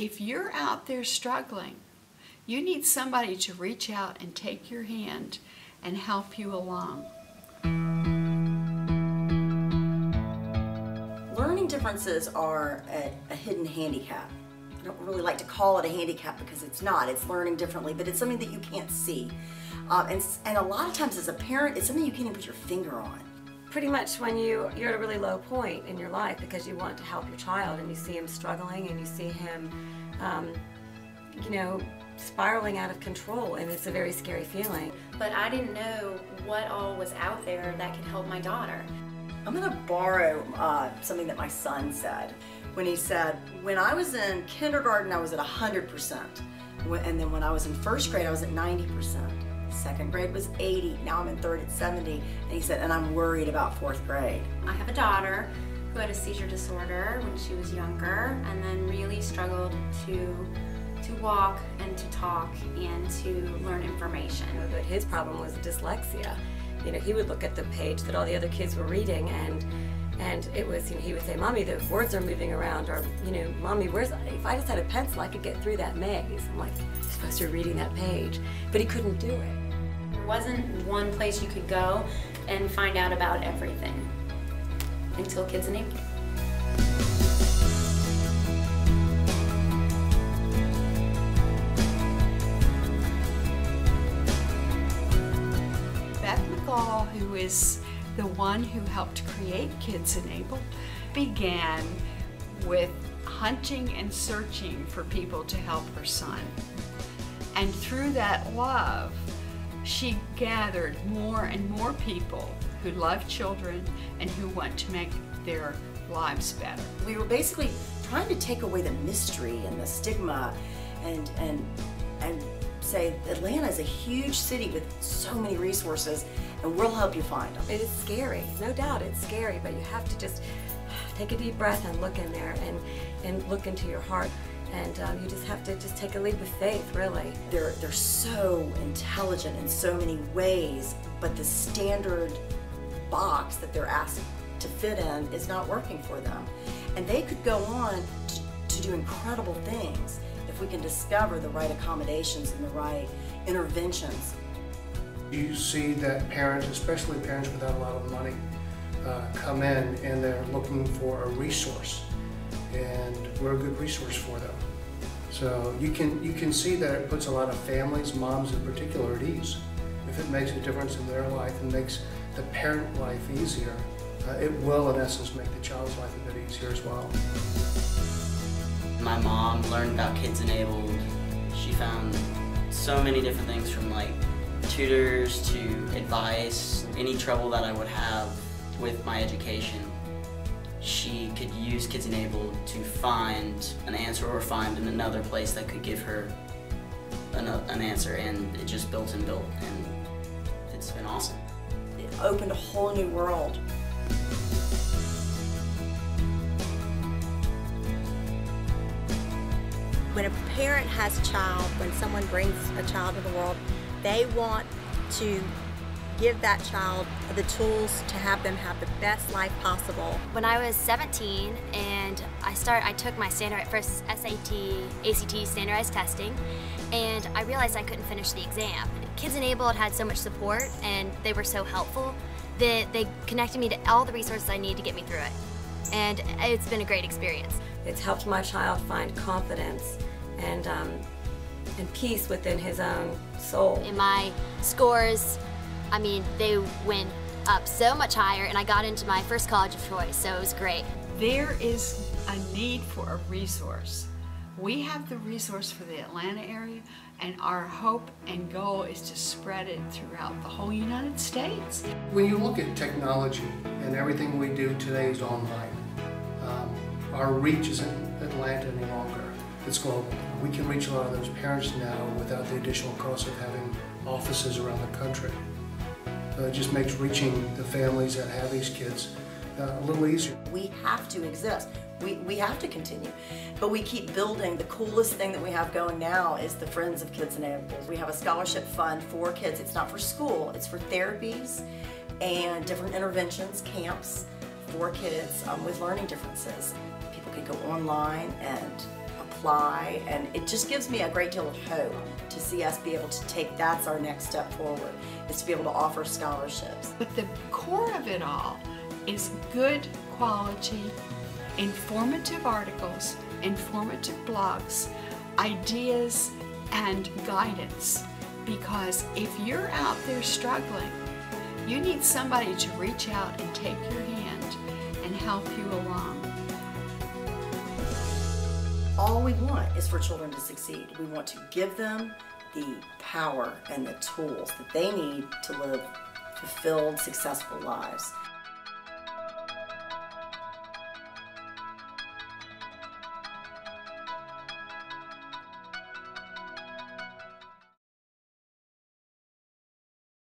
if you're out there struggling, you need somebody to reach out and take your hand and help you along. Learning differences are a, a hidden handicap. I don't really like to call it a handicap because it's not. It's learning differently, but it's something that you can't see. Uh, and, and a lot of times as a parent, it's something you can't even put your finger on. Pretty much when you, you're at a really low point in your life because you want to help your child and you see him struggling and you see him, um, you know, spiraling out of control and it's a very scary feeling. But I didn't know what all was out there that could help my daughter. I'm going to borrow uh, something that my son said when he said, when I was in kindergarten, I was at 100%. And then when I was in first grade, I was at 90%. Second grade was 80, now I'm in third at 70. And he said, and I'm worried about fourth grade. I have a daughter who had a seizure disorder when she was younger and then really struggled to to walk and to talk and to learn information. But his problem was dyslexia. You know, he would look at the page that all the other kids were reading and and it was, you know, he would say, Mommy, the words are moving around, or, you know, Mommy, where's, if I just had a pencil, I could get through that maze. I'm like, supposed to be reading that page. But he couldn't do it. There wasn't one place you could go and find out about everything until Kids Enabled. Beth is the one who helped create Kids Enabled, began with hunting and searching for people to help her son. And through that love, she gathered more and more people who love children and who want to make their lives better. We were basically trying to take away the mystery and the stigma and, and, and say Atlanta is a huge city with so many resources and we'll help you find them. It is scary, no doubt it's scary, but you have to just take a deep breath and look in there and, and look into your heart. And um, you just have to just take a leap of faith, really. They're, they're so intelligent in so many ways, but the standard box that they're asked to fit in is not working for them. And they could go on to, to do incredible things we can discover the right accommodations and the right interventions. You see that parents, especially parents without a lot of money, uh, come in and they're looking for a resource and we're a good resource for them. So you can, you can see that it puts a lot of families, moms in particular, at ease. If it makes a difference in their life and makes the parent life easier, uh, it will in essence make the child's life a bit easier as well. My mom learned about Kids Enabled. She found so many different things from like tutors to advice, any trouble that I would have with my education she could use Kids Enabled to find an answer or find in another place that could give her an, an answer and it just built and built and it's been awesome. It opened a whole new world. When a parent has a child, when someone brings a child to the world, they want to give that child the tools to have them have the best life possible. When I was 17 and I started, I took my standard first SAT, ACT standardized testing, and I realized I couldn't finish the exam. Kids Enabled had so much support and they were so helpful that they connected me to all the resources I need to get me through it. And it's been a great experience. It's helped my child find confidence and, um, and peace within his own soul. In my scores, I mean, they went up so much higher and I got into my first college of choice, so it was great. There is a need for a resource. We have the resource for the Atlanta area and our hope and goal is to spread it throughout the whole United States. When you look at technology and everything we do today is online, um, our reach isn't Atlanta any longer, it's global. We can reach a lot of those parents now without the additional cost of having offices around the country. It just makes reaching the families that have these kids uh, a little easier. We have to exist. We, we have to continue. But we keep building. The coolest thing that we have going now is the Friends of Kids Enabled. We have a scholarship fund for kids. It's not for school, it's for therapies and different interventions, camps for kids um, with learning differences. People can go online and apply, and it just gives me a great deal of hope to see us be able to take that's our next step forward, is to be able to offer scholarships. But the core of it all is good quality, informative articles, informative blogs, ideas, and guidance. Because if you're out there struggling, you need somebody to reach out and take your hand and help you along. All we want is for children to succeed. We want to give them the power and the tools that they need to live fulfilled, successful lives.